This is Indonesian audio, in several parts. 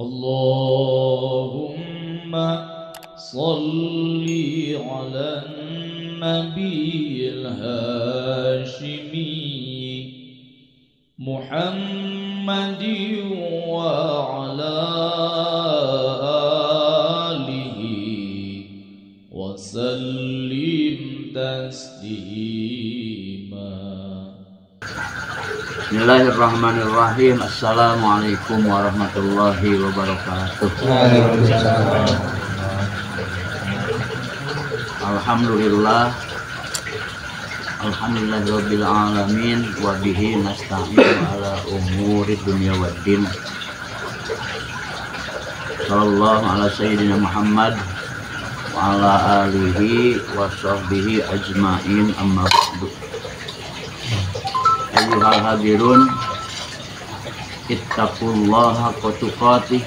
اللهم صل على النبي الهاشمي محمد وعلى آله وسلم تسليما. Bismillahirrahmanirrahim. Assalamualaikum warahmatullahi wabarakatuh. Alhamdulillah. Alhamdulillahirabbil alamin. Wa bihi nasta'in ala umuri dunya waddin Sallallahu ala sayyidina Muhammad wa ala alihi wa sahbihi ajmain. Amma ba'du Ayuhal hadirun Ittaqullaha qatuqatih.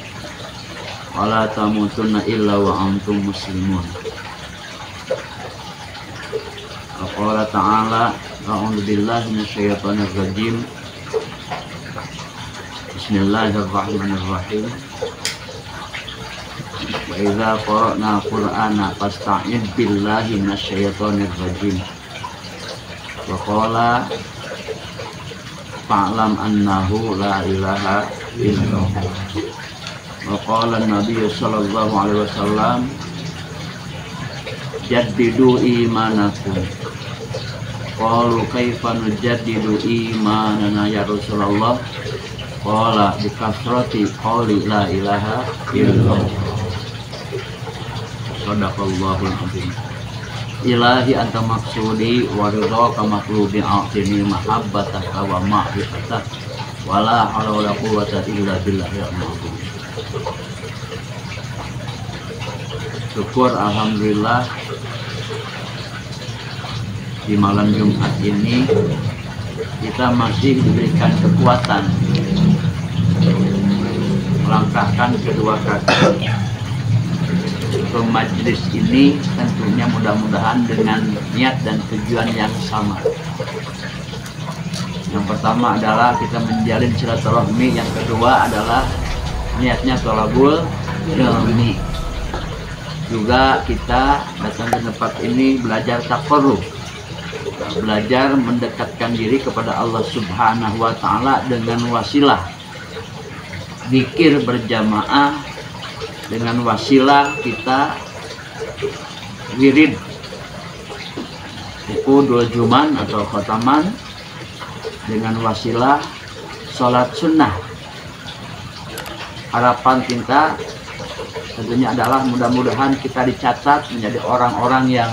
Wa la tamutunna illa wa antum muslimun. Qala ta'ala A'udzu billahi minasyaitonir rajim Bismillahirrahmanirrahim. Wa idza qara'na Qur'ana fasta'id billahi minasyaitonir rajim Wa qala fa'lam annahu la ilaha illallah. Wa qala an-nabiy sallallahu alaihi wasallam jaddidu imanakum. Qalu kaifa nujaddidu imanana ya rasulullah? Qala bi kasrati qawli la ilaha illallah. Sadaqallahul azim ilahi anta maksudi wa ridhaka matlubi a'tini mahabbataka wa ma'rifatak wa la hawla wa la quwwata illa billahi al-azim syukur alhamdulillah di malam Jumat ini kita masih diberikan kekuatan. Melangkahkan kedua kaki ke majlis ini tentunya mudah-mudahan dengan niat dan tujuan yang sama. Yang pertama adalah kita menjalin silaturahmi, yang kedua adalah niatnya tolabul ilmi. Juga kita datang ke tempat ini belajar takarruf, belajar mendekatkan diri kepada Allah Subhanahu wa taala dengan wasilah zikir berjamaah dengan wasilah kita wirid. Buku dua juman atau khotaman dengan wasilah sholat sunnah. Harapan kita tentunya adalah mudah-mudahan kita dicatat menjadi orang-orang yang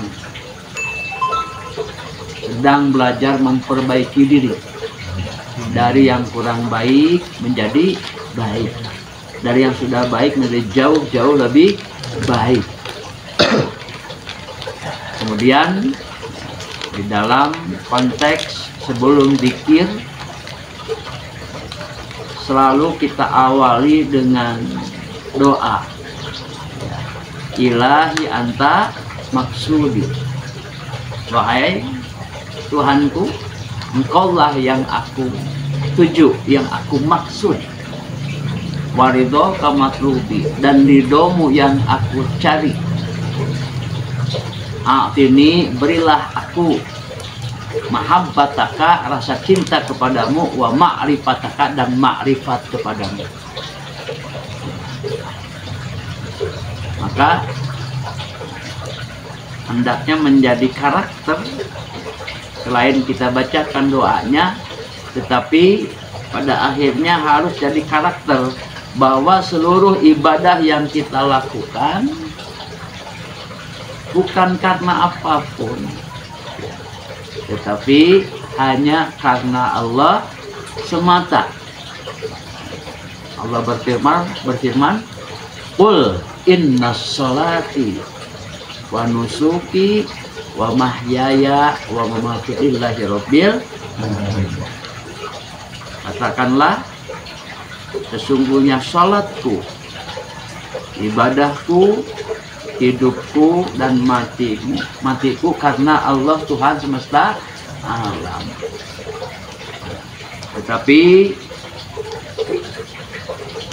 sedang belajar memperbaiki diri. Dari yang kurang baik menjadi baik dari yang sudah baik menjadi jauh-jauh lebih baik. Kemudian di dalam konteks sebelum zikir selalu kita awali dengan doa. Ilahi anta maksudi. Wahai Tuhanku, engkaulah yang aku tuju, yang aku maksud warido kamatrubi. Dan ridomu yang aku cari. Ini berilah aku mahabbataka rasa cinta kepadamu wa ma'rifataka dan ma'rifat kepadamu. Maka hendaknya menjadi karakter. Selain kita bacakan doanya tetapi pada akhirnya harus jadi karakter bahwa seluruh ibadah yang kita lakukan bukan karena apa pun. Tetapi hanya karena Allah semata. Allah berfirman berfirman Qul inna salati wa nusuki wa mahyaya wa mamati illahi rabbil katakanlah sesungguhnya salatku ibadahku hidupku dan matiku matiku karena Allah Tuhan semesta alam. Tetapi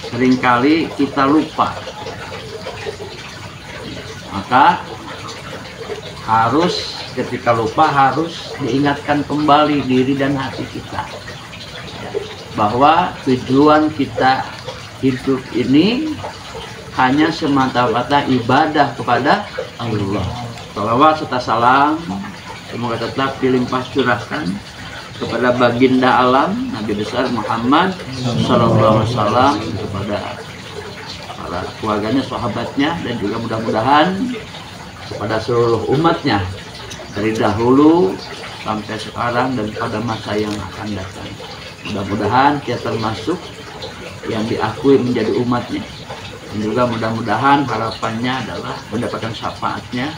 sering kali kita lupa. Maka harus ketika lupa harus diingatkan kembali diri dan hati kita bahwa tujuan kita hidup ini hanya semata-mata ibadah kepada Allah. Salawat serta salam semoga tetap dilimpah curahkan kepada baginda alam Nabi besar Muhammad Sallallahu Alaihi Wasallam kepada para keluarganya, sahabatnya dan juga mudah-mudahan kepada seluruh umatnya dari dahulu sampai sekarang dan pada masa yang akan datang. Mudah-mudahan kita termasuk yang diakui menjadi umatnya. Dan juga mudah-mudahan harapannya adalah mendapatkan syafaatnya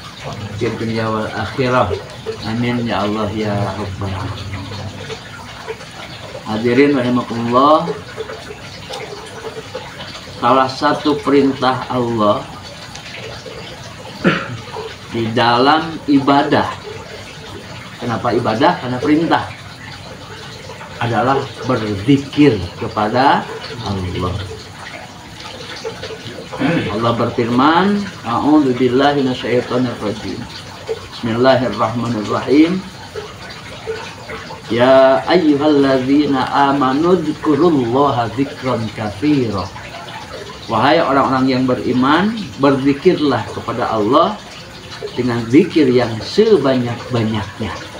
di dunia wal akhirah. Amin ya Allah ya Rabbal. Hadirin rahimakumullah. Salah satu perintah Allah di dalam ibadah. Kenapa ibadah? Karena perintah adalah berzikir kepada Allah. Allah berfirman, A'udzu billahi minasyaitonir rajim. Bismillahirrahmanirrahim. Ya ayyuhalladzina amanu dzkurullaha dzikran katsira. Wahai orang-orang yang beriman, berzikirlah kepada Allah dengan zikir yang sebanyak-banyaknya.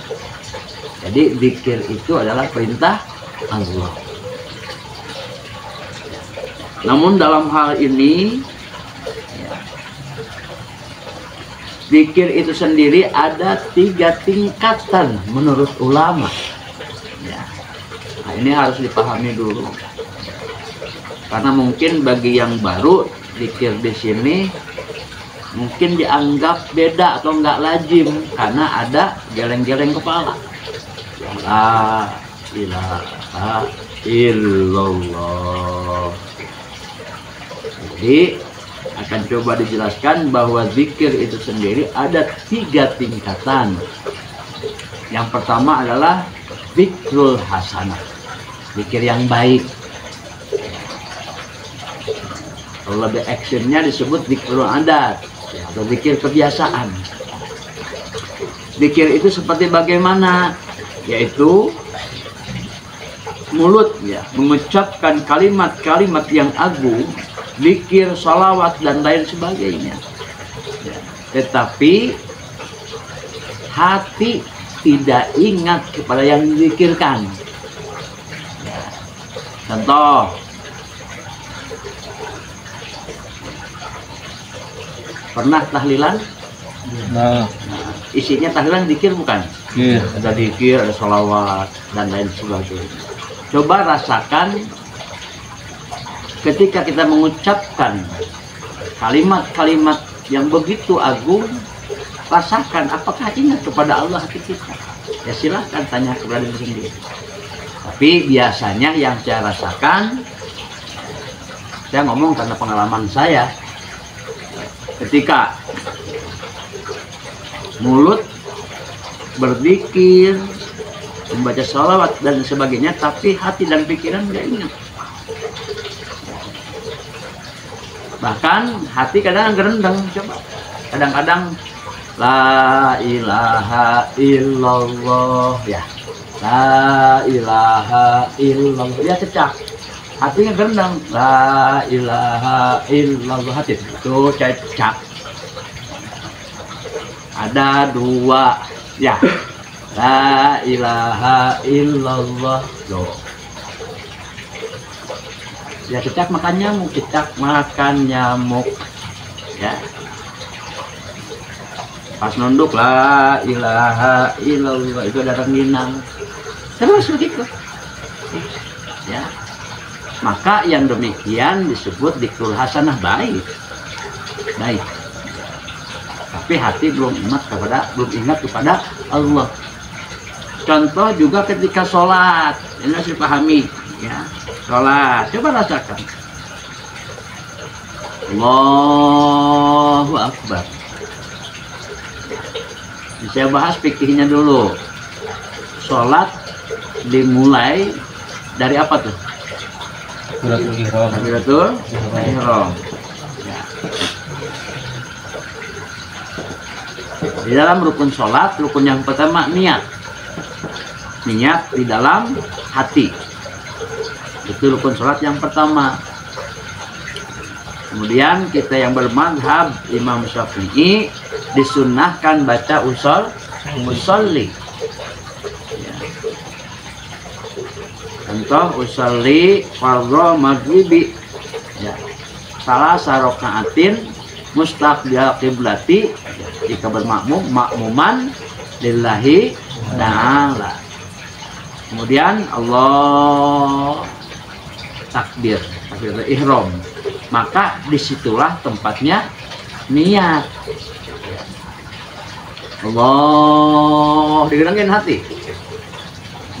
Jadi zikir itu adalah perintah Allah. Namun dalam hal ini zikir itu sendiri ada tiga tingkatan menurut ulama. Ya. Nah, ini harus dipahami dulu. Karena mungkin bagi yang baru zikir di sini mungkin dianggap beda atau enggak lazim karena ada geleng-geleng kepala. La ilaha illallah. Jadi akan coba dijelaskan bahwa zikir itu sendiri ada tiga tingkatan. Yang pertama adalah zikrul hasanah, zikir yang baik. Kalau lebih actionnya disebut zikrul adat atau zikir kebiasaan. Zikir itu seperti bagaimana? Yaitu mulut ya mengucapkan kalimat-kalimat yang agung, zikir, salawat dan lain sebagainya. Ya, Tetapi hati tidak ingat kepada yang dizikirkan. Ya. Contoh, pernah tahlilan? Nah, Isinya tahlilan zikir bukan? Iya. ada dikir, ada sholawat dan lain sebagainya. Coba rasakan ketika kita mengucapkan kalimat-kalimat yang begitu agung, rasakan apakah ingat kepada Allah hati kita. Ya silahkan tanya kepada diri sendiri. Tapi biasanya yang saya rasakan, saya ngomong karena pengalaman saya, ketika mulut berzikir, membaca sholawat dan sebagainya, tapi hati dan pikiran tidak ingat. Bahkan hati kadang gerendeng, coba. Kadang-kadang La ilaha illallah ya. La ilaha illallah ya cecak. Hatinya gerendeng. La ilaha illallah hati itu cecak. Ada dua ya. La ilaha illallah loh. Ya cecak makan nyamuk, cecak makan nyamuk. Ya. Pas nunduk la ilaha illallah itu ada rengginang. Terus begitu. Ya. Maka yang demikian disebut dikrul hasanah baik. Baik. Tapi hati belum ingat kepada belum ingat kepada Allah. Contoh juga ketika sholat, ini harus dipahami, ya. Sholat, coba rasakan. Allahu Akbar. Saya bahas fikihnya dulu. Sholat dimulai dari apa tuh? Takbiratul ihram. Takbiratul ihram. Di dalam rukun sholat, rukun yang pertama niat. Niat di dalam hati. Itu rukun sholat yang pertama. Kemudian kita yang bermadhab Imam Syafi'i disunahkan baca usul usolli. Ya. Contoh usolli fardhu maghribi. Ya. Salah sarokaatin mustaqbil kiblati jika bermakmum makmuman lillahi ta'ala. Kemudian Allah takbir, takbir ihram. Maka di situlah tempatnya niat. Allah digerangin hati.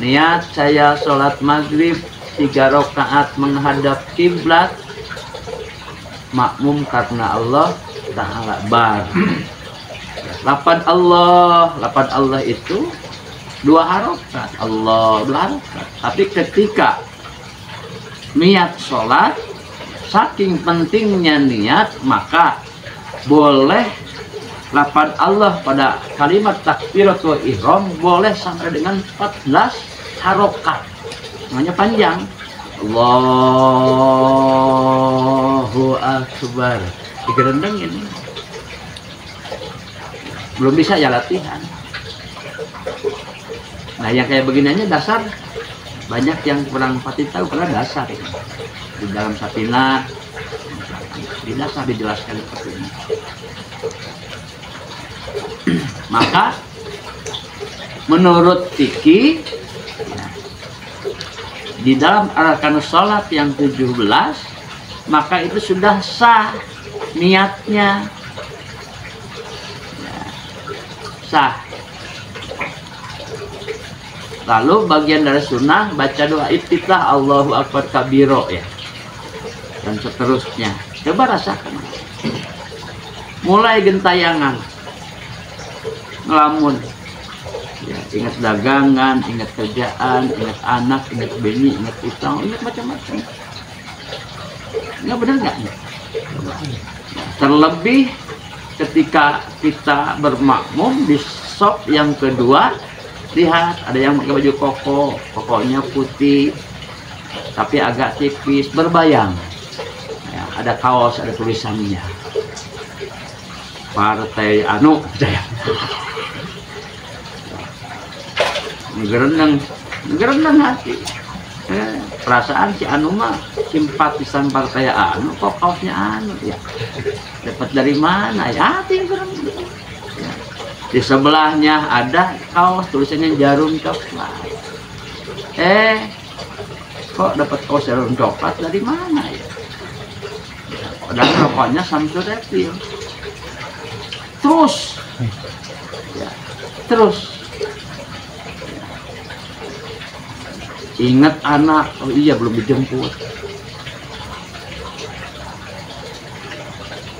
Niat saya sholat maghrib tiga rakaat menghadap kiblat makmum karena Allah Ta'ala bar. Lapan Allah, lapan Allah itu dua harokat Allah dua harokat. Tapi ketika niat sholat saking pentingnya niat maka boleh lapan Allah pada kalimat takbiratul ihram boleh sampai dengan 14 harokat namanya panjang Allahu Akbar. Digerendeng ini. Belum bisa ya latihan. Nah yang kayak begini aja dasar. Banyak yang kurang pasti tahu karena dasar ini. Di dalam sapina di dasar dijelaskan seperti ini. Maka menurut Tiki ya, di dalam arkan sholat yang 17 maka itu sudah sah niatnya. Ya, sah. Lalu bagian dari sunnah baca doa iftitah Allahu Akbar kabiro ya. Dan seterusnya. Coba rasakan. Mulai gentayangan ngelamun ingat dagangan ingat kerjaan ingat anak ingat bini ingat utang ingat macam-macam. Nggak benar nggak? Coba. terlebih ketika kita bermakmum di shop yang kedua lihat ada yang pakai baju koko kokonya putih tapi agak tipis berbayang. Ya, ada kaos ada tulisannya. Partai anu saya gerendeng gerendeng hati. Eh, perasaan si anu mah simpatisan partai anu kok kaosnya anu ya? Dapat dari mana? Ya hati Ya. di sebelahnya ada kaos tulisannya jarum coklat. Eh kok dapat kaos jarum coklat? Dari mana ya? Padahal rokoknya Samsung Reptil. Terus. Ya, terus ingat anak. Oh iya belum dijemput.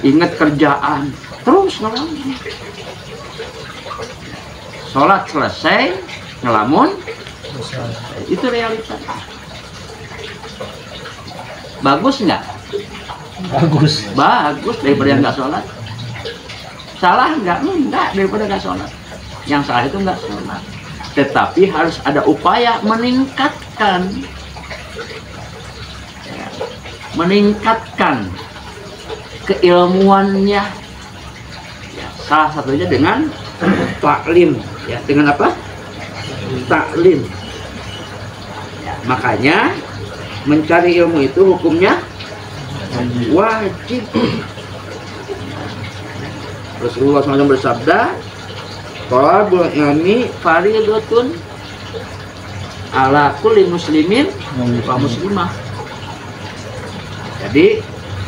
Ingat kerjaan. Terus ngelamun. Sholat selesai ngelamun. Itu realita bagus nggak? Bagus. bagus daripada yang nggak sholat. Salah nggak? Enggak daripada nggak sholat. Yang salah itu nggak sholat tetapi harus ada upaya meningkatkan. Ya, meningkatkan keilmuannya. Ya, salah satunya dengan taklim. Ya dengan apa? Taklim. Ya, makanya mencari ilmu itu hukumnya wajib. Rasulullah SAW bersabda Talabul ilmi faridatun ala kulli muslimin wa muslimah. Jadi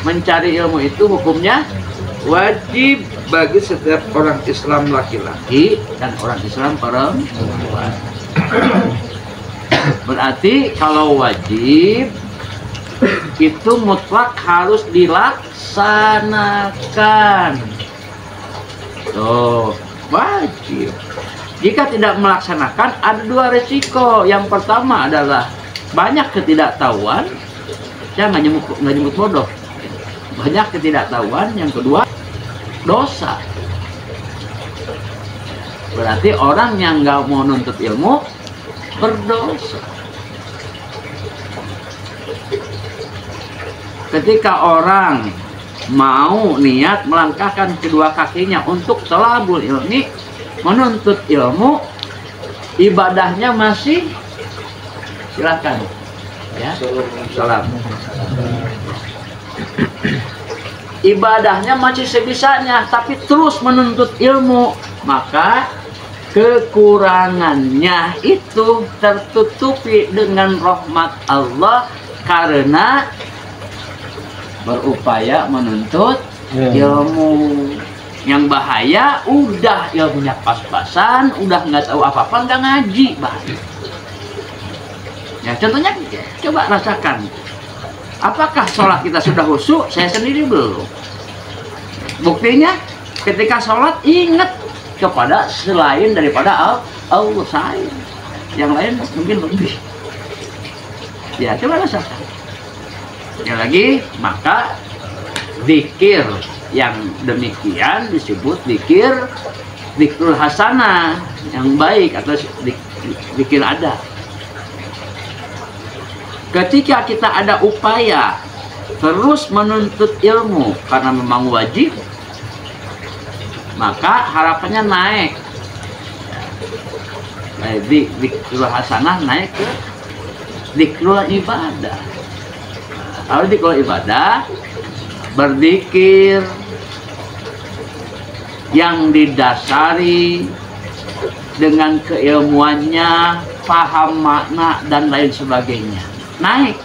mencari ilmu itu hukumnya wajib bagi setiap orang Islam laki-laki dan orang Islam perempuan. Berarti kalau wajib itu mutlak harus dilaksanakan. Tuh wajib. Jika tidak melaksanakan ada dua resiko. Yang pertama adalah banyak ketidaktahuan baca nggak nyebut nggak nyebut bodoh. Banyak ketidaktahuan yang kedua dosa. Berarti orang yang nggak mau nuntut ilmu berdosa. Ketika orang mau niat melangkahkan kedua kakinya untuk telabul ilmi menuntut ilmu ibadahnya masih silakan. Ya. Salam ibadahnya masih sebisanya tapi terus menuntut ilmu. Maka kekurangannya itu tertutupi dengan rahmat Allah karena berupaya menuntut ilmu. Yang bahaya udah ilmunya pas-pasan udah nggak tahu apa-apa nggak ngaji bahaya ya contohnya coba rasakan. Apakah sholat kita sudah khusyuk? Saya sendiri belum. Buktinya ketika sholat ingat kepada selain daripada Allah saya. Yang lain mungkin lebih. Ya coba rasakan yang lagi maka zikir yang demikian disebut zikir zikrul hasanah yang baik atau zikir ada. Ketika kita ada upaya terus menuntut ilmu karena memang wajib maka harapannya naik. Di zikrul hasanah naik ke zikrul ibadah kalau zikrul ibadah berzikir yang didasari dengan keilmuannya paham makna dan lain sebagainya. Naik.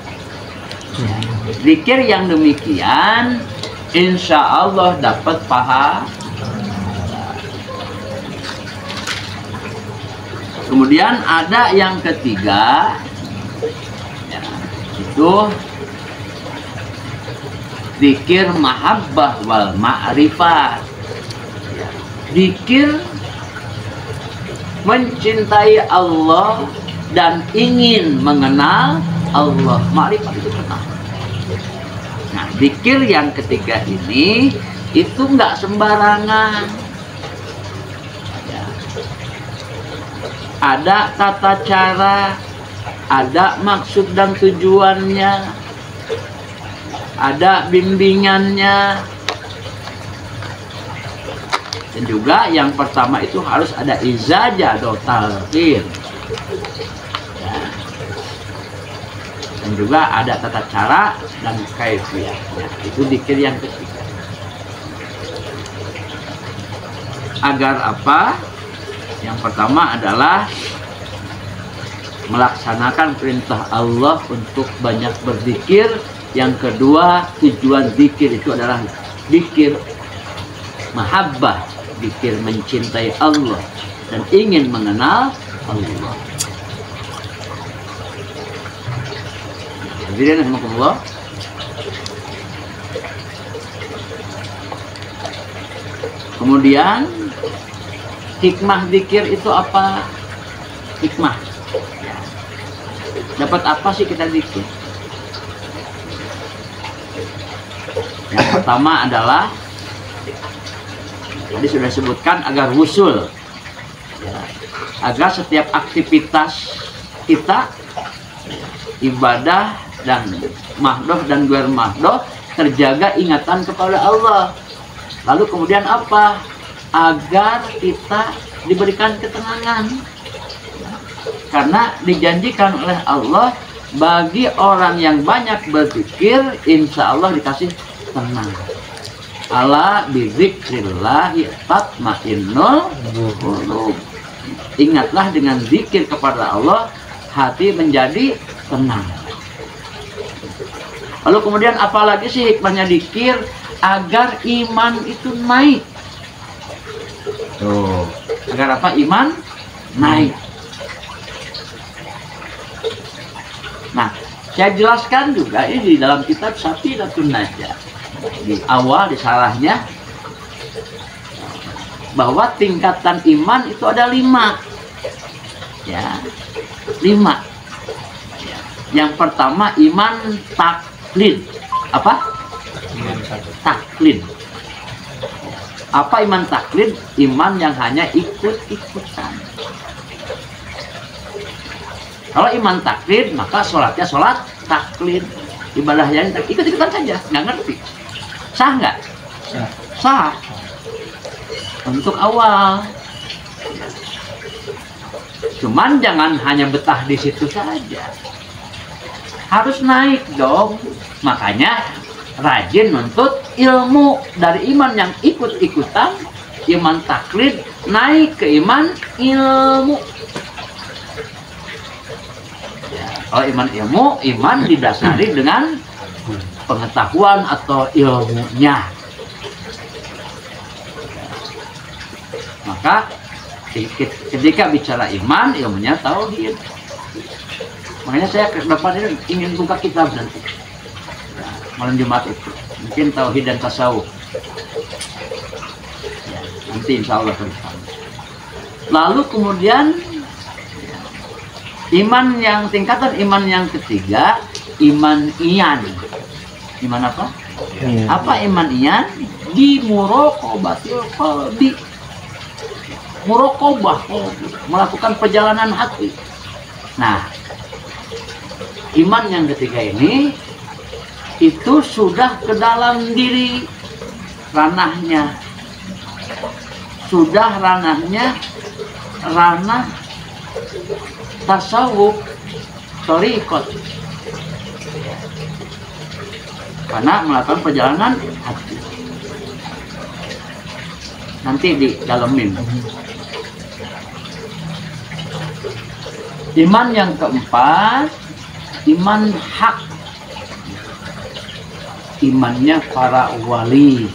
Zikir yang demikian insya Allah dapat paham kemudian ada yang ketiga ya, itu zikir mahabbah wal ma'rifat. Zikir mencintai Allah dan ingin mengenal Allah. Ma'rifat itu kenal. Nah zikir yang ketiga ini itu nggak sembarangan. Ada tata cara, ada maksud dan tujuannya, ada bimbingannya. Dan juga yang pertama itu harus ada izajah atau. Ya. Dan juga ada tata cara dan kaifiahnya. Itu dikir yang ketiga. Agar apa? Yang pertama adalah melaksanakan perintah Allah untuk banyak berzikir. Yang kedua, tujuan zikir itu adalah zikir mahabbah, zikir mencintai Allah dan ingin mengenal Allah. Hadirin rahimakumullah. Kemudian hikmah zikir itu apa hikmah dapat apa sih kita zikir yang pertama adalah tadi sudah disebutkan agar wusul. Ya, agar setiap aktivitas kita ibadah dan mahdoh dan guer mahdoh terjaga ingatan kepada Allah. Lalu kemudian apa? Agar kita diberikan ketenangan. Karena dijanjikan oleh Allah bagi orang yang banyak berzikir insya Allah dikasih tenang ala bizikrillahi tatmainnul qulub ingatlah dengan zikir kepada Allah hati menjadi tenang lalu kemudian apalagi sih hikmahnya dikir agar iman itu naik Tuh. Agar apa? Iman naik. Nah, saya jelaskan juga ini di dalam kitab Sapi Datun Najah. Di awal, di salahnya, bahwa tingkatan iman itu ada lima. Ya, lima. Ya. Yang pertama iman tak taklid. Apa? Taklid. Apa iman taklid? Iman yang hanya ikut-ikutan. Kalau iman taklid maka sholatnya sholat taklid. Ibadahnya ikut-ikutan saja nggak ngerti sah nggak? Sah. sah untuk awal. Cuman jangan hanya betah di situ saja. Harus naik dong. Makanya rajin nuntut ilmu dari iman yang ikut-ikutan iman taklid naik ke iman ilmu. Ya, kalau iman ilmu iman didasari dengan pengetahuan atau ilmunya. Maka ke- ketika bicara iman ilmunya tauhid. Makanya saya ke depan ini ingin buka kitab nanti. Ya, malam Jumat itu. Mungkin tauhid dan tasawuf. Ya, nanti insya Allah depan. Lalu kemudian iman yang tingkatan iman yang ketiga iman iyan iman apa Iya. apa iman iyan di murokobatil qalbi. Murokobah. Melakukan perjalanan hati. Nah iman yang ketiga ini itu sudah ke dalam diri ranahnya. Sudah ranahnya ranah tasawuf torikot karena melakukan perjalanan hati. Nanti di dalemin iman yang keempat iman hak. Imannya para wali.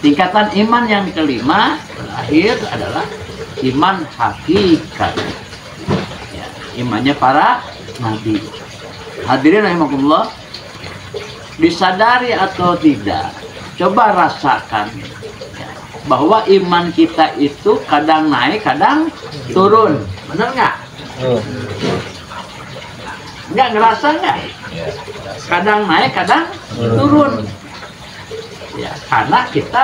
Tingkatan iman yang kelima terakhir adalah iman hakikat. Ya, imannya para nabi hadirin rahimakumullah disadari atau tidak coba rasakan ya, bahwa iman kita itu kadang naik kadang turun. Benar nggak? Oh. nggak ngerasa nggak? Kadang naik kadang turun. Ya karena kita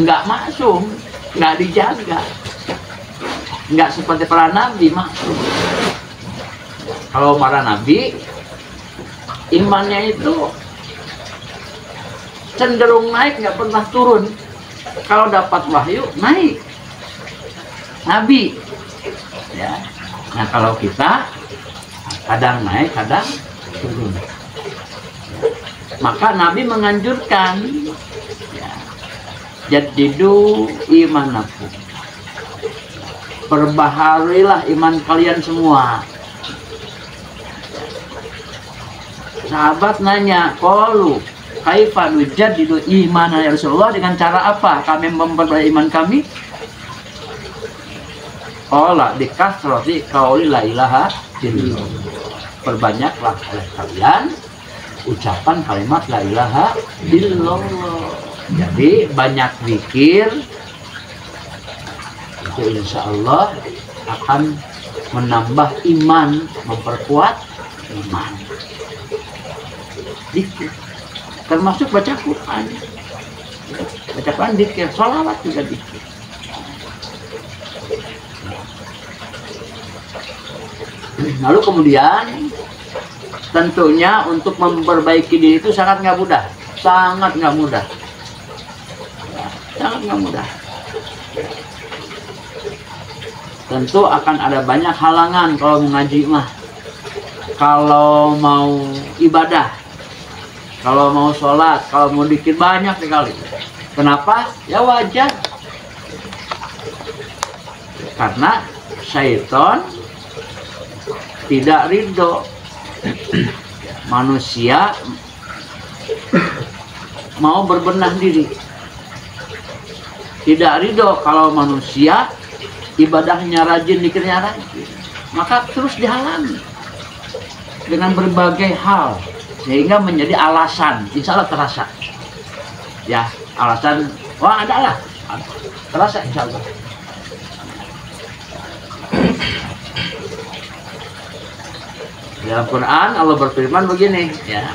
nggak masuk nggak dijaga. Nggak seperti para nabi masuk kalau para nabi imannya itu cenderung naik nggak pernah turun. Kalau dapat wahyu naik. Nabi. Ya. Nah kalau kita kadang naik kadang turun. Maka nabi menganjurkan ya, jadidu imanakum. Perbaharilah iman kalian semua sahabat nanya kolu kaifa nujaddidu imana ya Rasulullah? Dengan cara apa kami memperbaiki iman kami? Qala dikasroti kauli la ilaha illallah. Perbanyaklah oleh kalian ucapan kalimat la ilaha jadi banyak zikir itu insya Allah akan menambah iman memperkuat iman zikir termasuk baca Quran. Baca Quran zikir salawat juga zikir lalu kemudian tentunya untuk memperbaiki diri itu sangat nggak mudah. Sangat nggak mudah. Sangat nggak mudah. Tentu akan ada banyak halangan kalau mengaji mah. Kalau mau ibadah kalau mau sholat kalau mau dikit banyak sekali. Kenapa? Ya wajar. Karena syaitan tidak ridho. Manusia mau berbenah diri. Tidak ridho kalau manusia ibadahnya rajin dikirnya rajin. Maka terus dihalangi dengan berbagai hal sehingga menjadi alasan. Insya Allah terasa. Ya alasan wah ada lah. Terasa insya Allah. Dalam Quran Allah berfirman begini ya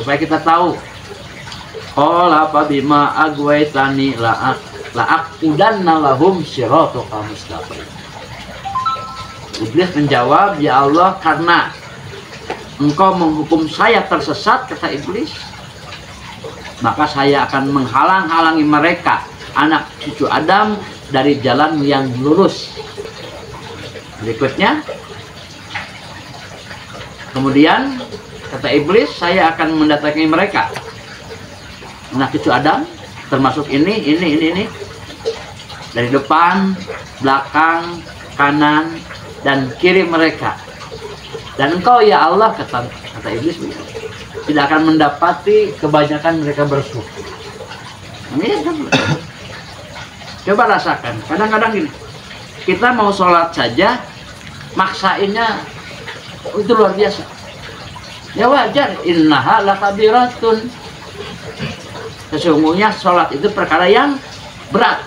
supaya kita tahu. Qala apa bima agwaitani la la'aqudanna lahum siratal mustaqim. Iblis menjawab, "Ya Allah, karena engkau menghukum saya tersesat," kata iblis, "maka saya akan menghalang-halangi mereka, anak cucu Adam dari jalan yang lurus." Berikutnya, kemudian kata iblis, "Saya akan mendatangi mereka." Anak cucu Adam termasuk ini, ini, ini, ini dari depan, belakang, kanan, dan kiri mereka. Dan engkau ya Allah kata kata iblis tidak akan mendapati kebanyakan mereka bersyukur. Kan coba rasakan. Kadang-kadang gini, kita mau sholat saja maksainnya itu luar biasa. Ya wajar, innaha lakabiratun. Sesungguhnya sholat itu perkara yang berat.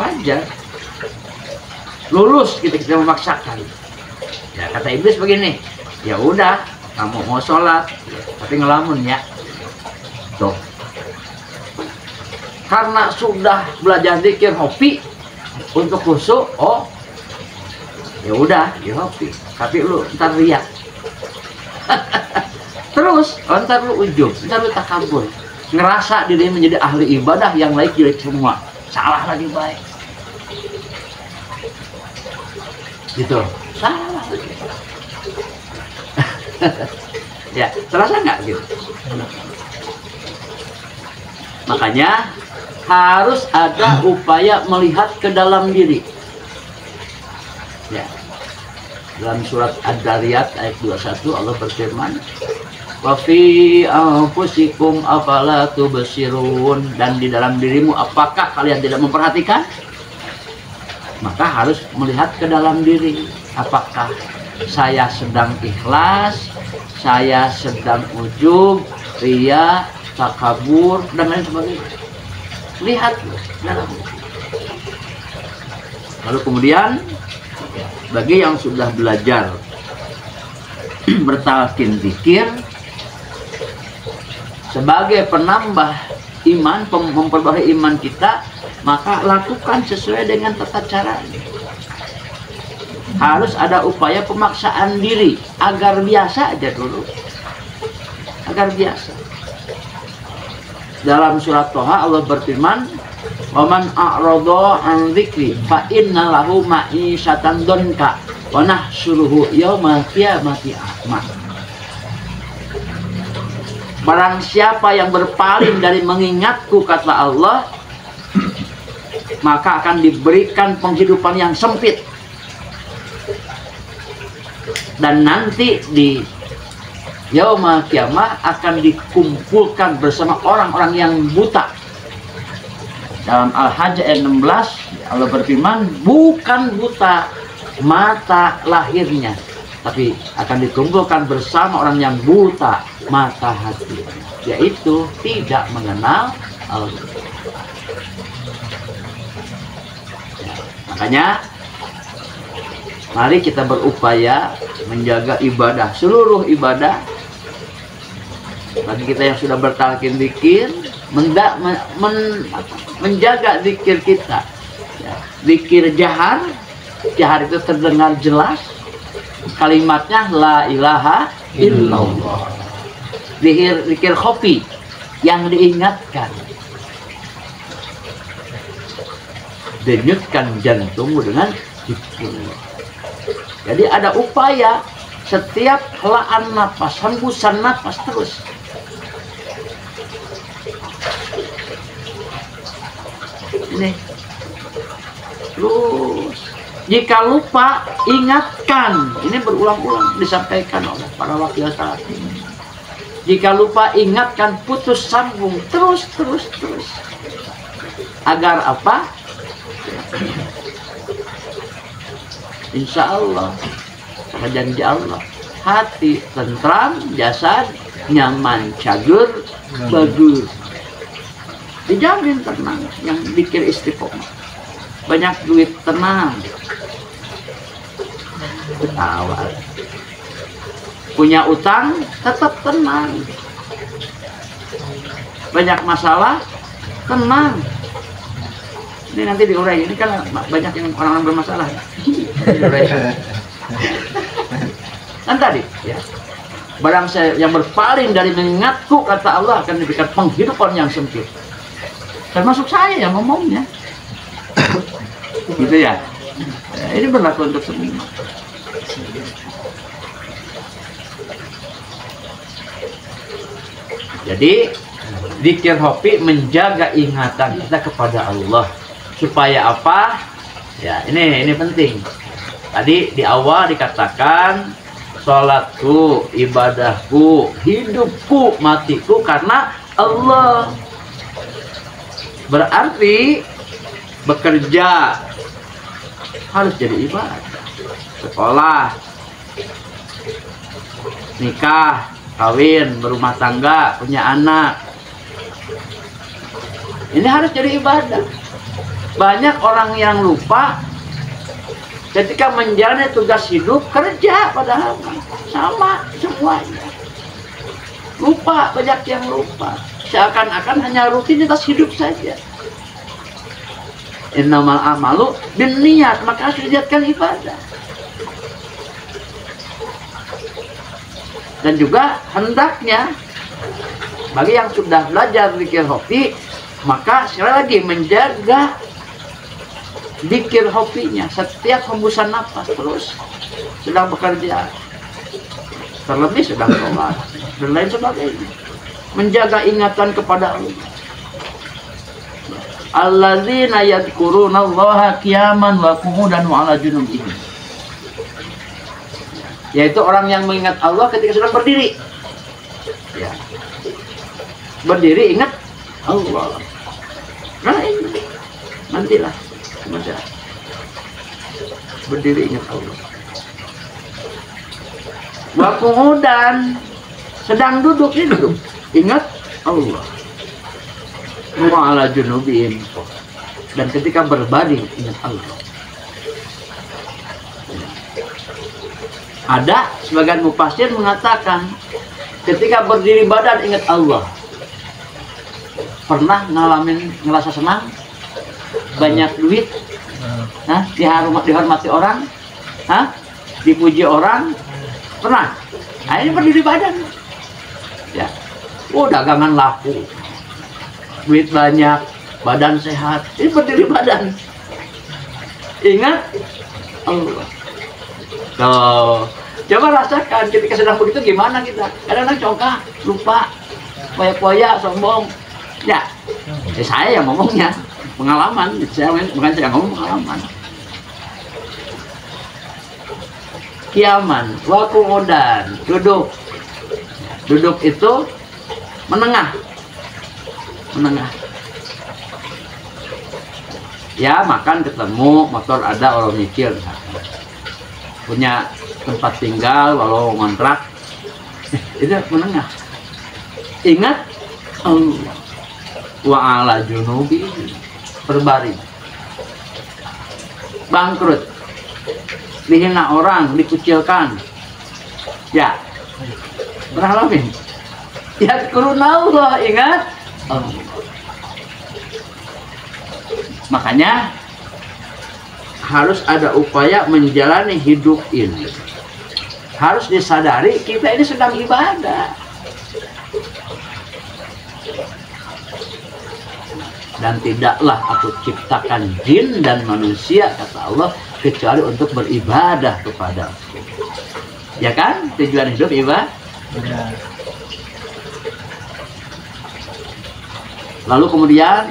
Wajar lulus kita kita memaksakan. Ya kata iblis begini ya udah kamu mau sholat tapi ngelamun ya. Tuh. Karena sudah belajar zikir hobi untuk khusyuk oh ya udah ya hobi. Tapi lu ntar riak. Terus oh, ntar lu ujung ntar lu takabur. Ngerasa diri menjadi ahli ibadah yang lain jelek semua. Salah lagi baik gitu. Salah ya terasa nggak gitu? Makanya harus ada upaya melihat ke dalam diri. Ya. Dalam surat Ad-Dariyat ayat 21 Allah berfirman wa fi anfusikum afala tubsirun. Dan di dalam dirimu apakah kalian tidak memperhatikan maka harus melihat ke dalam diri apakah saya sedang ikhlas saya sedang ujub ria takabur dan lain sebagainya. Lihat dalam. Lalu kemudian bagi yang sudah belajar bertalkin pikir sebagai penambah iman memperbaiki iman kita maka lakukan sesuai dengan tata cara. Harus ada upaya pemaksaan diri agar biasa aja dulu. Agar biasa. Dalam surat Toha Allah berfirman Waman a'radha an dzikri fa inna lahu ma'isyatan donka wa nahsyuruhu yaumal qiyamati a'ma. Barang siapa yang berpaling dari mengingatku kata Allah maka akan diberikan penghidupan yang sempit. Dan nanti di yaumul kiamah akan dikumpulkan bersama orang-orang yang buta. Dalam Al-Hajj ayat 16 Allah berfirman bukan buta mata lahirnya tapi akan dikumpulkan bersama orang yang buta mata hati. Yaitu tidak mengenal Allah. Makanya mari kita berupaya menjaga ibadah seluruh ibadah. Bagi kita yang sudah bertalkin menda, men, men, menjaga zikir kita. Ya, zikir jahar. Jahar itu terdengar jelas kalimatnya la ilaha illallah zikir zikir kopi yang diingatkan denyutkan jantungmu dengan zikirullah. Jadi ada upaya setiap helaan nafas, hembusan nafas terus. Ini terus. Jika lupa, ingatkan. Ini berulang-ulang disampaikan oleh para wakil saat ini. Jika lupa, ingatkan putus sambung terus, terus, terus. Agar apa? Insya Allah janji Allah hati tentram jasad nyaman cagur bagus dijamin tenang yang bikin istiqomah banyak duit tenang ketawa punya utang tetap tenang. Banyak masalah tenang. Ini nanti diurai. Ini kan banyak yang orang-orang bermasalah. Kan tadi ya. Barang saya yang berpaling dari mengingatku kata Allah akan diberikan penghidupan yang sempit. Termasuk saya yang ngomongnya. Gitu ya Ya, ini berlaku untuk semua. Jadi dikir hopi menjaga ingatan kita kepada Allah. Supaya apa? Ya ini ini penting. Tadi di awal dikatakan sholatku ibadahku hidupku matiku karena Allah. Berarti bekerja harus jadi ibadah. Sekolah nikah kawin berumah tangga punya anak. Ini harus jadi ibadah. Banyak orang yang lupa ketika menjalani tugas hidup kerja padahal sama semuanya. Lupa banyak yang lupa. Seakan-akan hanya rutinitas hidup saja innamal amalu bin niat maka harus dijadikan ibadah. Dan juga hendaknya bagi yang sudah belajar zikir hobi maka sekali lagi menjaga zikir hobinya setiap hembusan nafas terus sedang bekerja. Terlebih sedang sholat dan lain sebagainya. Menjaga ingatan kepada Allah alladzina yadhkuruna Allah qiyaman wa qu'udan wa ala junubihim. Yaitu orang yang mengingat Allah ketika sedang berdiri. Ya. berdiri ingat Allah. Nah ini. Nantilah. Masa berdiri ingat Allah. Wa qu'udan. Sedang duduk ini duduk. Ingat Allah ala junubihim. Dan ketika berbaring ingat Allah. Ada sebagian mufasir mengatakan ketika berdiri badan ingat Allah. Pernah ngalamin ngerasa senang? Banyak duit? Hah? dihormati, dihormati orang? Hah? dipuji orang? Pernah? Nah, ini berdiri badan. Ya. Oh dagangan laku duit banyak badan sehat ini berdiri badan ingat Allah Tuh. Coba rasakan ketika sedang begitu gimana kita. Kadang-kadang congkak, lupa, poya-poya, sombong. Ya, ya saya yang ngomongnya. Pengalaman, saya bukan saya ngomong pengalaman. Kiaman, wakumodan, duduk. Duduk itu menengah. Menengah. Ya, makan ketemu, motor ada, orang mikir punya tempat tinggal walau ngontrak. Itu menengah ingat Allah wa ala junubi berbaring bangkrut. Dihina orang dikucilkan. Ya. Pernah alami ya Allah ingat Makanya harus ada upaya menjalani hidup ini. Harus disadari kita ini sedang ibadah. Dan tidaklah aku ciptakan jin dan manusia, kata Allah, kecuali untuk beribadah kepada. Ya kan? Tujuan hidup ibadah. Lalu kemudian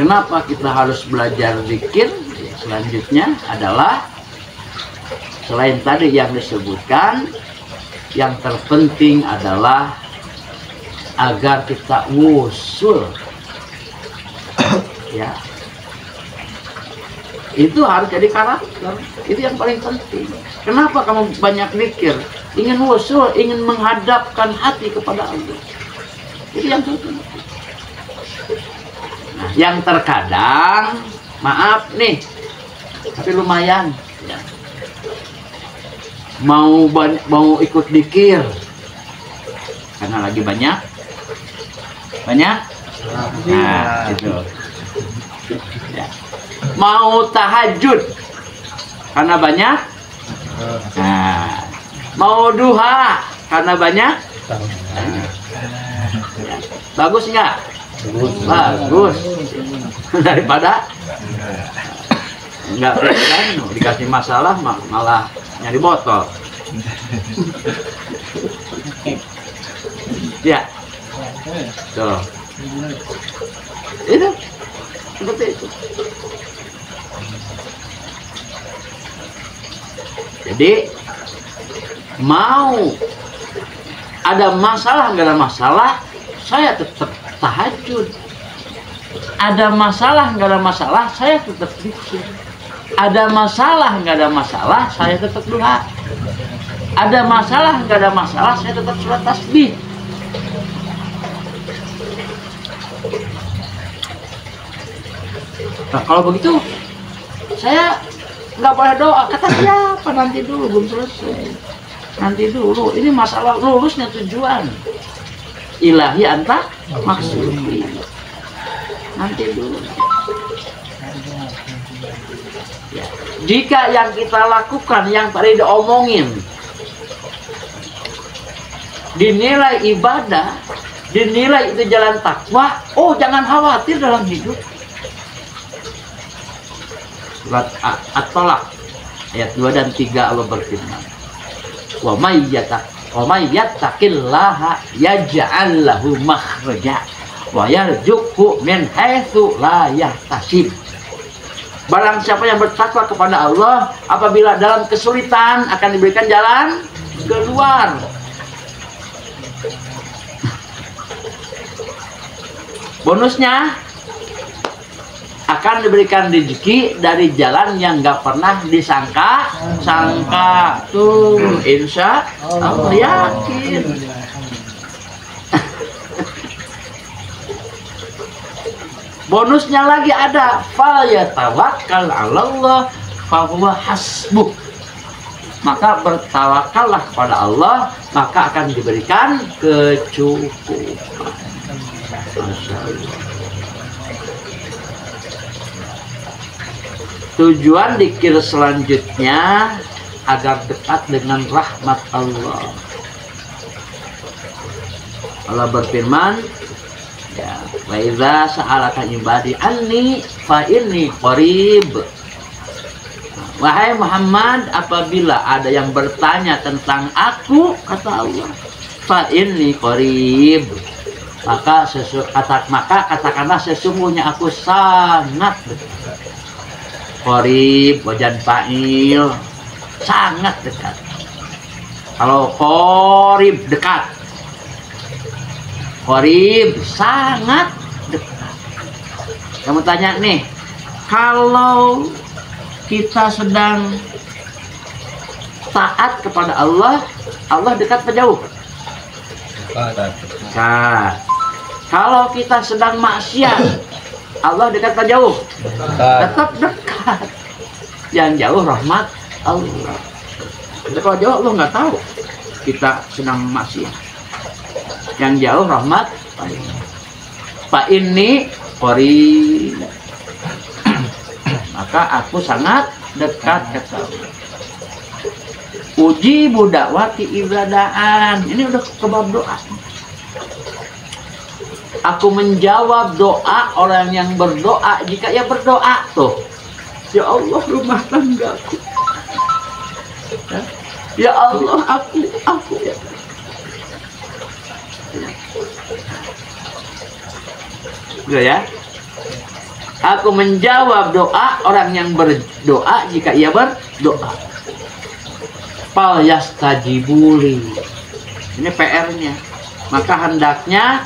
Kenapa kita harus belajar zikir? Selanjutnya adalah selain tadi yang disebutkan, yang terpenting adalah agar kita wusul. ya. Itu harus jadi karakter. Itu yang paling penting. Kenapa kamu banyak mikir? Ingin wusul, ingin menghadapkan hati kepada Allah. Itu yang terkadang maaf nih tapi lumayan. Ya. mau mau ikut dikir. Karena lagi banyak. Banyak? Nah itu. Ya. mau tahajud. Karena banyak? Nah. Mau duha. Karena banyak? Ya. Bagus nggak? Bagus. Daripada? Nggak kan dikasih masalah ma- malah nyari botol. Ya. Tuh. Itu. Seperti itu. Jadi mau ada masalah nggak ada masalah saya tetap tahajud. Ada masalah nggak ada masalah saya tetap zikir. Ada masalah nggak ada masalah saya tetap doa ada masalah nggak ada masalah saya tetap surat tasbih. Nah kalau begitu saya nggak boleh doa. Kata siapa nanti dulu belum selesai nanti dulu ini masalah lulusnya tujuan ilahi anta maksud nanti dulu Ya. Jika yang kita lakukan yang tadi diomongin dinilai ibadah, dinilai itu jalan takwa, oh jangan khawatir dalam hidup. Surat A- At-Talaq ayat 2 dan 3 Allah berfirman. Wa may yata wa may yattaqillaha yaj'al lahu makhraja wa yarzuqhu min haitsu la yahtasib. Barang siapa yang bertakwa kepada Allah, apabila dalam kesulitan akan diberikan jalan keluar. Bonusnya akan diberikan rezeki dari jalan yang nggak pernah disangka. Sangka tuh insya Allah yakin. Bonusnya lagi ada fal yatawakkal Allah fahuwa hasbuh maka bertawakallah kepada Allah maka akan diberikan kecukupan. Masya Allah. Tujuan dikir selanjutnya agar dekat dengan rahmat Allah Allah berfirman ya wa sa'alaka ibadi anni fa inni qarib Wahai Muhammad, apabila ada yang bertanya tentang aku, kata Allah, fa inni qarib. Maka sesu, kata, maka katakanlah sesungguhnya aku sangat dekat. Qarib, wajan fa'il, sangat dekat. Kalau qarib dekat, Qorib sangat dekat. Kamu tanya nih, kalau kita sedang taat kepada Allah, Allah dekat atau jauh? Dekat. Kalau kita sedang maksiat, Allah dekat atau jauh? Tetap dekat. Yang jauh rahmat Allah. Kalau jauh Allah nggak tahu kita sedang maksiat. Yang jauh rahmat. Pak ini Qori maka aku sangat dekat kata Allah. Uji budakwati ibadaan. Ini udah ke bab doa. Aku menjawab doa orang yang berdoa jika ia berdoa tuh. Ya Allah rumah tanggaku. Ya, Ya Allah aku aku ya. Gitu ya. Aku menjawab doa orang yang berdoa jika ia berdoa. Fal yastajibuli. Ini PR-nya. Maka hendaknya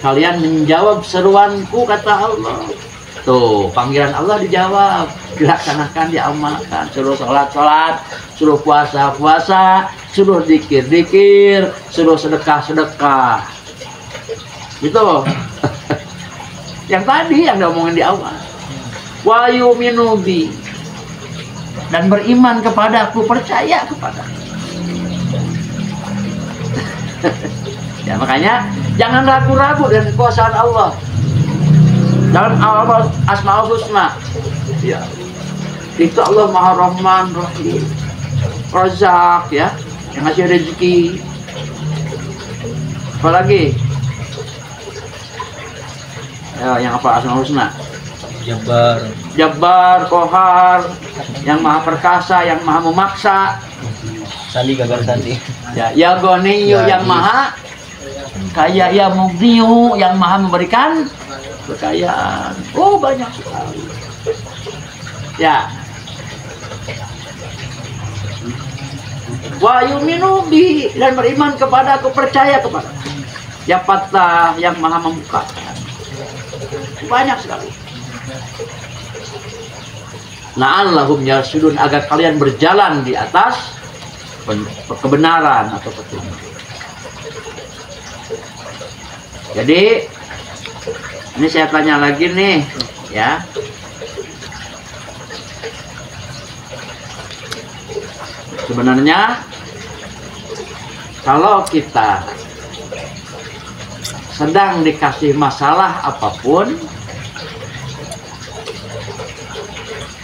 kalian menjawab seruanku kata Allah. Tuh, panggilan Allah dijawab. Dilaksanakan, diamalkan. Suruh sholat, sholat. Suruh puasa, puasa. Suruh dikir, dikir. Suruh sedekah, sedekah. Gitu. yang tadi yang diomongin di awal. Wa yuminubi. Dan beriman kepada aku, percaya kepada ya, makanya jangan ragu-ragu dengan kekuasaan Allah. Dalam awal Asmaul Husna. Ya. Itu Allah Maha Rahman Rahim. Razak ya, yang ngasih rezeki. Apalagi? Ya, yang apa Asmaul Husna? Jabar. Jabbar, Kohar, yang maha perkasa, yang maha memaksa, Sandi gagal sandi. ya, ya Goniyu Ya, yang maha kaya, ya Mugniyu yang maha memberikan kekayaan. Oh banyak sekali. Ya. Wa yuminu bi dan beriman kepada aku percaya kepada Ya Fatah yang maha membukakan. Banyak sekali. La'allahum yarsudun agar kalian berjalan di atas kebenaran atau petunjuk. Jadi ini saya tanya lagi nih, ya. Sebenarnya kalau kita sedang dikasih masalah apa pun,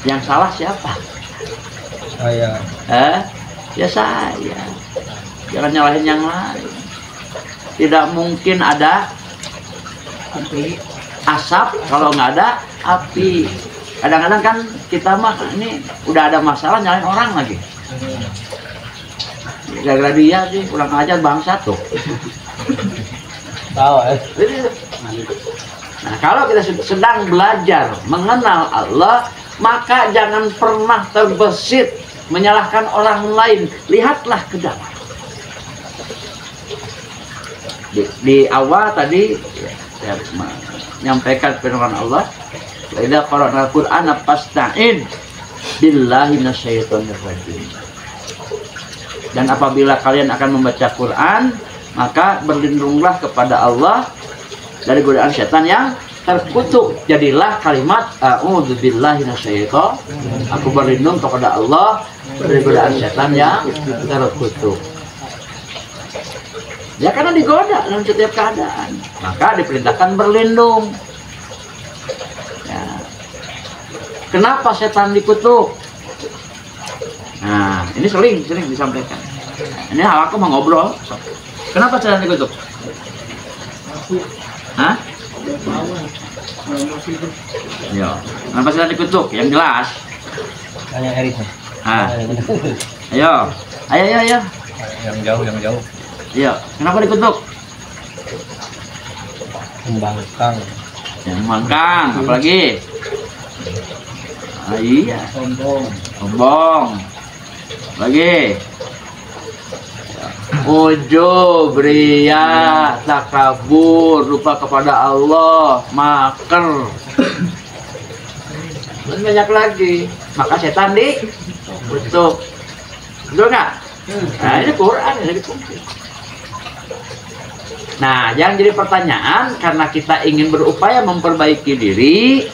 yang salah siapa? Saya. Eh, ya saya. Jangan nyalahin yang lain. Tidak mungkin ada api asap kalau nggak ada api. Kadang-kadang kan kita mah ini udah ada masalah nyalain orang lagi. Gara-gara dia sih kurang ajar bangsa tuh. Tahu eh. Nah, kalau kita sedang belajar mengenal Allah, maka jangan pernah terbesit menyalahkan orang lain. Lihatlah ke dalam. Di, di awal tadi ya, saya menyampaikan firman Allah, "Wa idza qara'na al-Qur'ana fasta'in billahi minasyaitonir rajim." Dan apabila kalian akan membaca Quran, maka berlindunglah kepada Allah dari godaan setan yang terkutuk. Jadilah kalimat a'udzubillahi minasyaiton. Aku berlindung kepada Allah dari godaan setan yang terkutuk. Ya karena digoda dalam setiap keadaan. Maka diperintahkan berlindung. Ya. Kenapa setan dikutuk? Nah, ini sering sering disampaikan. Ini hal aku mau ngobrol. Kenapa setan dikutuk? Hah? Ya. Kenapa setan dikutuk? Yang jelas. Tanya Eris. Ah, ayo. Ayo, ayo, ayo. Yang jauh, yang jauh. Ayo. Kenapa dikutuk? Membangkang. Yang mangkang, apalagi? Ah, iya. Sombong. Sombong. Lagi. Ujub, ria, takabur, lupa kepada Allah, maker. Dan banyak lagi. Maka setan di kutuk. Betul nggak? Nah, ini Quran ini dikutuk. Nah, yang jadi pertanyaan karena kita ingin berupaya memperbaiki diri,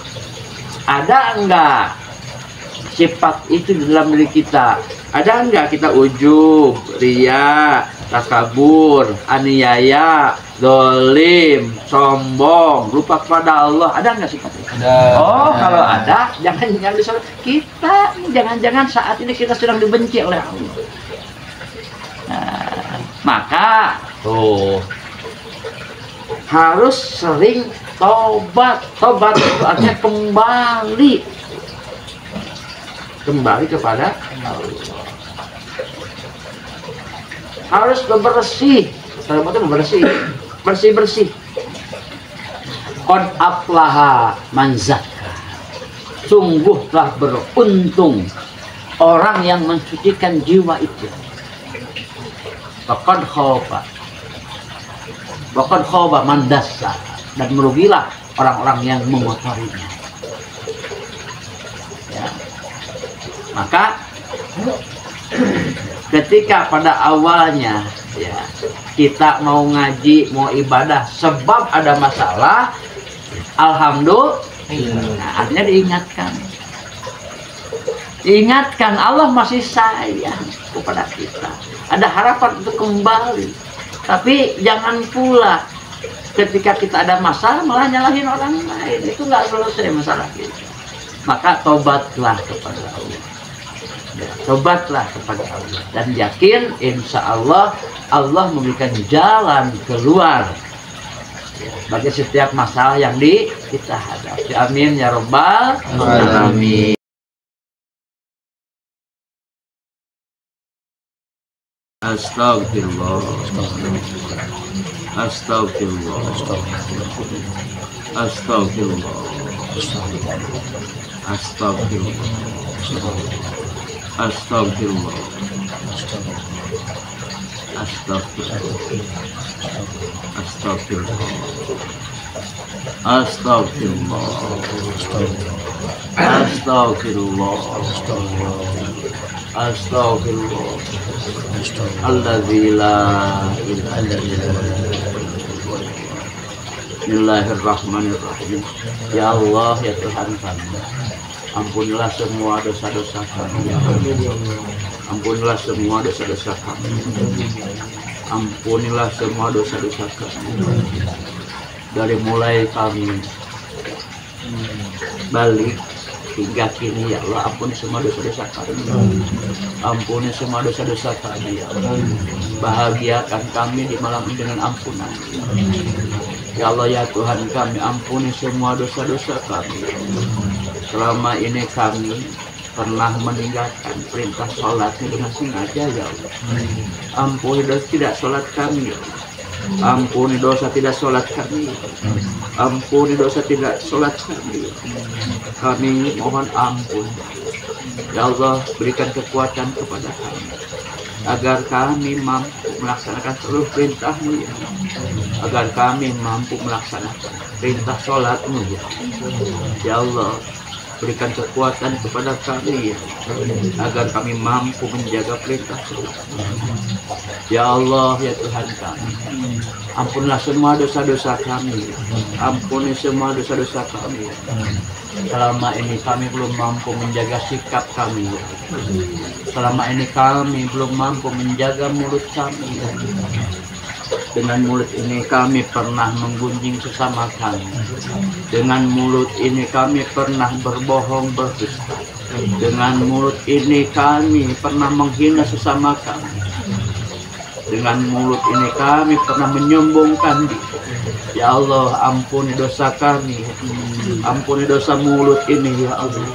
ada enggak sifat itu di dalam diri kita? Ada enggak kita ujub, ria, takabur, aniaya, dolim, sombong, lupa kepada Allah? Ada enggak sifat itu? Ada. Oh, kalau ada, jangan jangan disuruh kita jangan-jangan saat ini kita sedang dibenci oleh Allah. Nah, maka tuh harus sering tobat. Tobat itu artinya kembali kembali kepada Allah. Harus bersih. Tobat itu bersih, bersih bersih. Qad aflaha man zakka. Sungguh telah beruntung orang yang mensucikan jiwa itu. Faqad khaba. Faqad khaba man dassa. dan merugilah orang-orang yang mengotorinya. Ya. Maka ketika pada awalnya ya kita mau ngaji mau ibadah sebab ada masalah alhamdulillah nah, artinya diingatkan diingatkan Allah masih sayang kepada kita ada harapan untuk kembali Tapi jangan pula ketika kita ada masalah malah nyalahin orang lain. Itu nggak selesai masalah kita. Maka tobatlah kepada Allah. Ya, tobatlah kepada Allah dan yakin insya Allah Allah memberikan jalan keluar ya, bagi setiap masalah yang di kita hadapi. Amin ya robbal alamin. أستغفر الله. أستغفر الله. أستغفر الله. أستغفر الله. أستغفر الله. أستغفر أستغفر الله. أستغفر الله. أستغفر الله. Astagfirullah. Alladzi la ilaha illallah. Bismillahirrahmanirrahim. Ya Allah, ya Tuhan kami. Ampunilah semua dosa-dosa kami. Ya. Ampunilah semua dosa-dosa kami. Ampunilah semua dosa-dosa kami. Dari mulai kami balik hingga kini ya Allah ampuni semua dosa-dosa kami. Ampuni semua dosa-dosa kami ya Allah. Bahagiakan kami di malam ini dengan ampunan. Ya Allah ya Tuhan kami ampuni semua dosa-dosa kami. Selama ini kami pernah meninggalkan perintah sholatnya dengan sengaja ya Allah. Ampuni dosa tidak sholat kami ya Allah Ampuni dosa tidak sholat kami. Ampuni dosa tidak sholat kami. Kami mohon ampun. Ya Allah, berikan kekuatan kepada kami. Agar kami mampu melaksanakan seluruh perintahmu ya. Agar kami mampu melaksanakan perintah sholatmu ya Ya Allah, berikan kekuatan kepada kami agar kami mampu menjaga perintah. Ya Allah, ya Tuhan kami, ampunlah semua dosa-dosa kami, ampuni semua dosa-dosa kami. Selama ini kami belum mampu menjaga sikap kami. Selama ini kami belum mampu menjaga mulut kami. Dengan mulut ini kami pernah menggunjing sesama kami. Dengan mulut ini kami pernah berbohong berdusta. Dengan mulut ini kami pernah menghina sesama kami. Dengan mulut ini kami pernah menyombongkan diri. Ya Allah, ampuni dosa kami. Ampuni dosa mulut ini, ya Allah.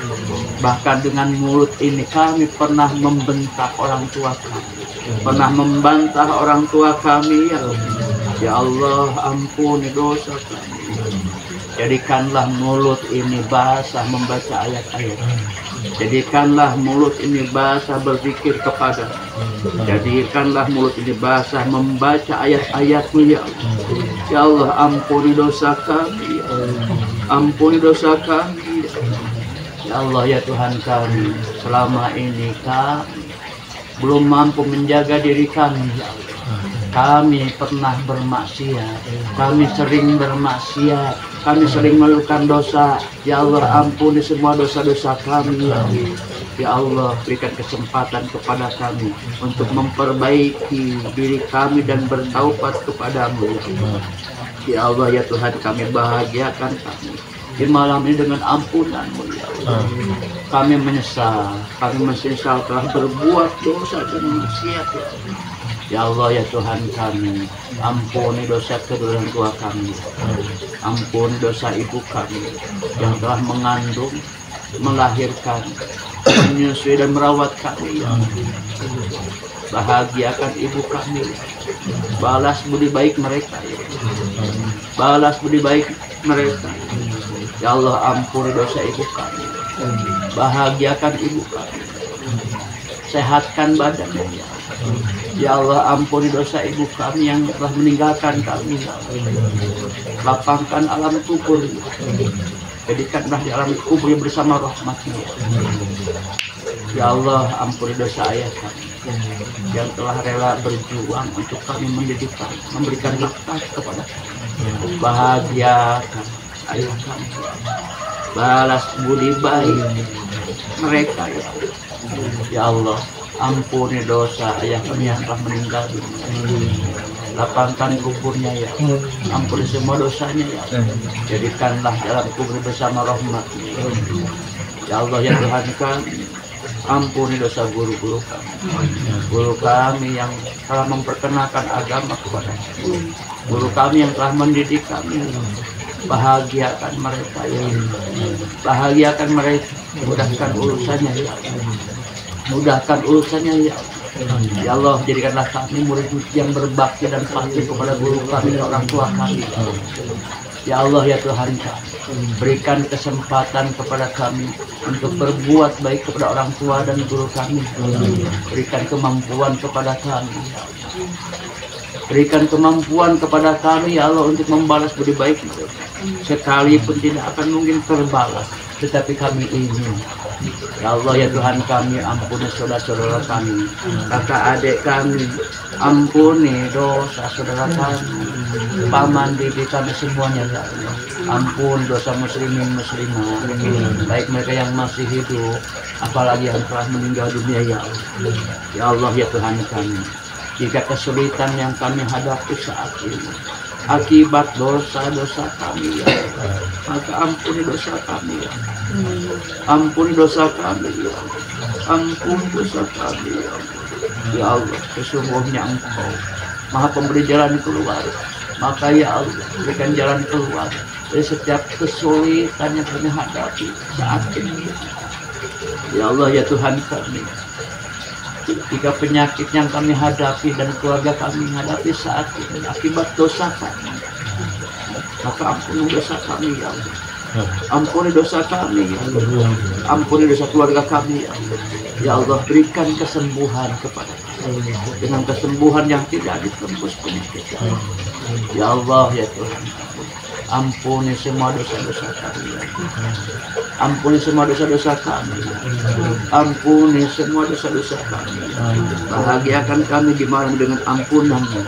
Bahkan dengan mulut ini kami pernah membentak orang tua kami. Pernah membantah orang tua kami, ya Allah. Ya Allah, ampuni dosa kami. Jadikanlah mulut ini basah membaca ayat-ayat. Jadikanlah mulut ini basah berpikir kepada Jadikanlah mulut ini basah membaca ayat-ayatmu ya Allah. Ya Allah ampuni dosa kami ya Allah. Ampuni dosa kami. Ya Allah ya Tuhan kami Selama ini kami Belum mampu menjaga diri kami ya Allah kami pernah bermaksiat, kami sering bermaksiat, kami sering melakukan dosa. Ya Allah, ampuni semua dosa-dosa kami. Ya Allah. Ya Allah, berikan kesempatan kepada kami untuk memperbaiki diri kami dan bertaubat kepadamu. Ya Allah. Ya Allah, ya Tuhan, kami bahagiakan kami di malam ini dengan ampunanmu. Ya Allah. Kami menyesal, kami menyesal telah berbuat dosa dan maksiat. Ya Allah. Ya Allah ya Tuhan kami Ampuni dosa kedua orang tua kami Ampuni dosa ibu kami Yang telah mengandung Melahirkan Menyusui dan merawat kami ya Allah. Bahagiakan ibu kami Balas budi baik mereka ya. Balas budi baik mereka Ya Allah ampuni dosa ibu kami Bahagiakan ibu kami Sehatkan badannya ya. Ya Allah ampuni dosa ibu kami yang telah meninggalkan kami. Ya. Lapangkan alam kubur. Jadikanlah di alam kubur bersama rahmatmu. Ya Allah ampuni dosa ayah kami yang telah rela berjuang untuk kami mendidik kami, memberikan nafkah kepada kami. Bahagiakan ayah kami. Balas budi baik mereka ya. Ya Allah, ampuni dosa ayah kami yang telah meninggal lapangkan kuburnya ya. Ampuni semua dosanya ya. Jadikanlah dalam kubur bersama rahmatmu ya Allah ya Tuhan kami ampuni dosa guru-guru kami. Guru kami yang telah memperkenalkan agama kepada kami. Guru kami yang telah mendidik kami bahagiakan mereka ya bahagiakan mereka mudahkan urusannya ya mudahkan urusannya ya Ya Allah, jadikanlah kami murid yang berbakti dan patuh kepada guru kami dan orang tua kami. Ya Allah, ya Tuhan kami, berikan kesempatan kepada kami untuk berbuat baik kepada orang tua dan guru kami. Berikan kemampuan kepada kami. Berikan kemampuan kepada kami, ya Allah, untuk membalas budi baik mereka. Sekalipun tidak akan mungkin terbalas, tetapi kami ingin. Ya Allah ya Tuhan kami ampuni saudara-saudara kami. Kakak adik kami ampuni dosa saudara kami. Paman bibi kami semuanya ya Allah. Ampun dosa muslimin muslimah baik mereka yang masih hidup apalagi yang telah meninggal dunia ya Allah. Ya Allah ya Tuhan kami jika kesulitan yang kami hadapi saat ini akibat dosa-dosa kami ya. Maka ampuni dosa kami ya. Ampuni dosa kami ya. Ampuni dosa kami ya. Allah. ya Allah sesungguhnya engkau maha pemberi jalan keluar. Maka ya Allah berikan jalan keluar dari setiap kesulitan yang kami hadapi saat ini ya Allah ya Tuhan kami jika penyakit yang kami hadapi dan keluarga kami hadapi saat ini akibat dosa kami. Maka ampuni dosa kami ya Allah. Ampuni dosa kami ya Allah. Ampuni dosa keluarga kami ya Allah. Ya Allah berikan kesembuhan kepada kami. Dengan kesembuhan yang tidak ditembus penyakit ya Allah ya Allah ya Tuhan ampuni semua dosa-dosa kami ya ampuni semua dosa-dosa kami ya ampuni semua dosa-dosa kami ya bahagiakan kami di malam dengan ampunanmu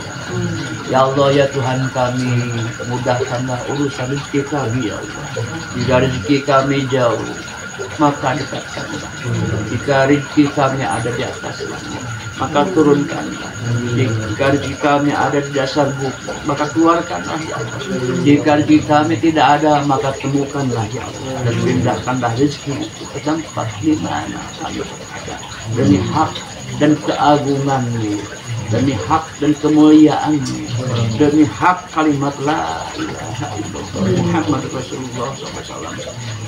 Ya Allah ya Tuhan kami mudahkanlah urusan rezeki kami ya Allah. Jika rezeki kami jauh maka dekatkanlah. Jika rezeki kami ada di atas langit maka turunkanlah jika kami ada di dasar bukit maka keluarkanlah jika rezeki kami tidak ada maka temukanlah ya Allah dan pindahkanlah rezeki itu ke tempat di mana kami berada. Demi hak dan keagunganmu demi hak dan kemuliaanmu demi hak kalimat la ilaha illallah. Muhammad Rasulullah SAW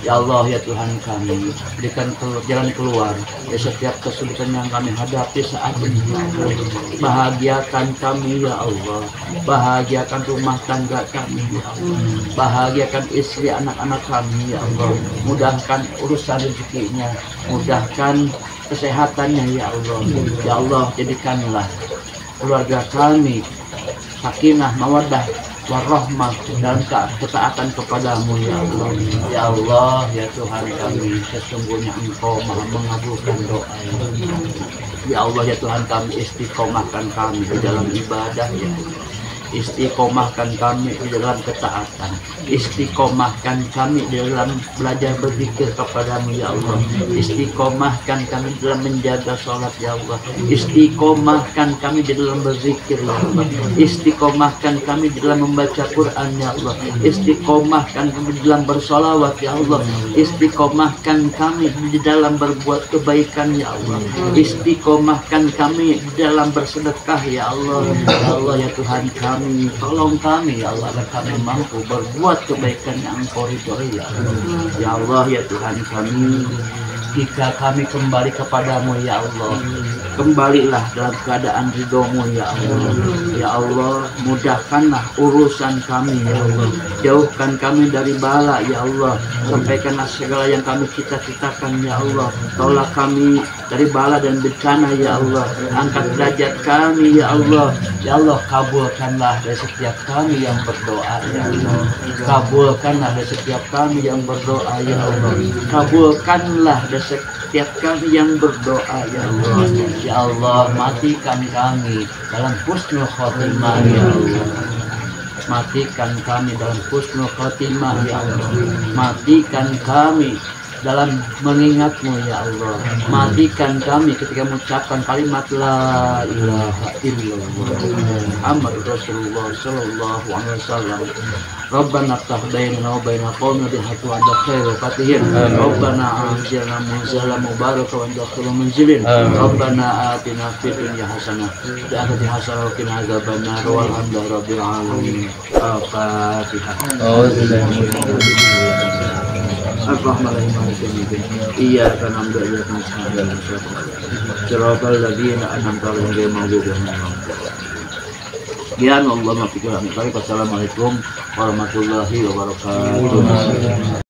ya Allah ya Tuhan kami berikan jalan keluar. Dari setiap kesulitan yang kami hadapi saat ini ya bahagiakan kami ya Allah. Bahagiakan rumah tangga kami ya Allah. Bahagiakan istri anak-anak kami ya Allah. Mudahkan urusan rezekinya. Mudahkan kesehatannya ya Allah. Ya Allah jadikanlah keluarga kami sakinah mawaddah warahmah ke- ketaatan kepadamu ya Allah. Ya Allah ya Tuhan kami sesungguhnya engkau maha mengabulkan doa ya Allah. ya Allah ya Tuhan kami istiqomahkan kami di dalam ibadah ya Allah istiqomahkan kami di dalam ketaatan istiqomahkan kami dalam belajar berzikir kepadamu ya Allah. Istiqomahkan kami dalam menjaga sholat ya Allah. Istiqomahkan kami dalam berzikir ya Allah. Istiqomahkan kami dalam membaca Quran ya Allah. Istiqomahkan kami dalam bersolawat ya Allah. Istiqomahkan kami di dalam berbuat kebaikan ya Allah. Istiqomahkan kami di dalam bersedekah ya Allah. Ya Allah ya Tuhan kami tolong kami ya Allah agar kami mampu berbuat kebaikan yang ridhoi ya. Ya Allah ya Tuhan kami jika kami kembali kepadamu ya Allah. Kembalilah dalam keadaan ridhomu ya Allah. Ya Allah mudahkanlah urusan kami ya Allah. Jauhkan kami dari bala ya Allah. Sampaikanlah segala yang kami cita-citakan ya Allah. Tolak kami dari bala dan bencana ya Allah. Angkat derajat kami ya Allah. Ya Allah kabulkanlah dari setiap kami yang berdoa ya Allah. Kabulkanlah dari setiap kami yang berdoa ya Allah. Kabulkanlah dari setiap kami yang berdoa ya Allah ya Allah matikan kami dalam husnul khotimah ya Allah. Matikan kami dalam husnul khotimah ya Allah. Matikan kami dalam mengingatmu ya Allah. Matikan kami ketika mengucapkan kalimat la ilaha illallah. Muhammad Rasulullah sallallahu alaihi wasallam. Rabbana ftah bainana wa baina qaumina bil haqqi wa anta khairul fatihin. Rabbana anzilna munzala mubaraka wa anta munzilin Rabbana atina fid dunya hasanah wa fil akhirati hasanah wa qina adzabannar. Walhamdulillahi rabbil alamin. Al-Fatihah Allah. Assalamualaikum warahmatullahi wabarakatuh.